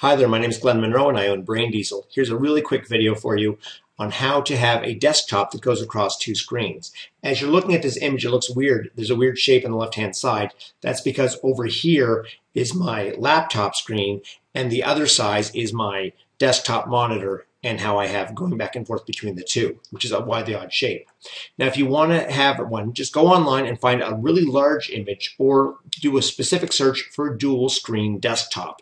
Hi there, my name is Glen Munro and I own Brain Diesel. Here's a really quick video for you on how to have a desktop that goes across two screens. As you're looking at this image, it looks weird. There's a weird shape on the left-hand side. That's because over here is my laptop screen and the other side is my desktop monitor and how I have going back and forth between the two, which is why the odd shape. Now, if you want to have one, just go online and find a really large image or do a specific search for dual screen desktop.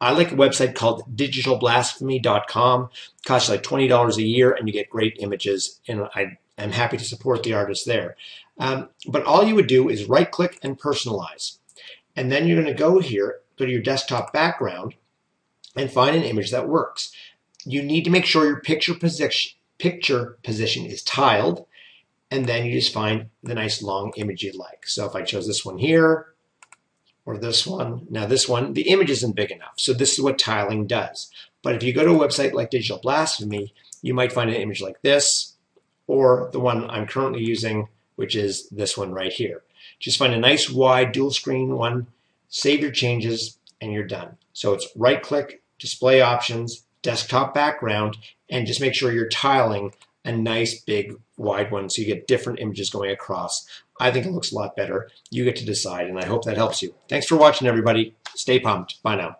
I like a website called digitalblasphemy.com. It costs like $20 a year and you get great images and I am happy to support the artist there. Um, but all you would do is right click and personalize. And then you're going to go here, go to your desktop background and find an image that works. You need to make sure your picture position, picture position is tiled and then you just find the nice long image you'd like. So if I chose this one here, or this one. Now this one, the image isn't big enough. So this is what tiling does. But if you go to a website like Digital Blasphemy, you might find an image like this, or the one I'm currently using, which is this one right here. Just find a nice wide dual screen one, save your changes, and you're done. So it's right click, display options, desktop background, and just make sure you're tiling a nice big wide one so you get different images going across. I think it looks a lot better. You get to decide, and I hope that helps you. Thanks for watching, everybody. Stay pumped. Bye now.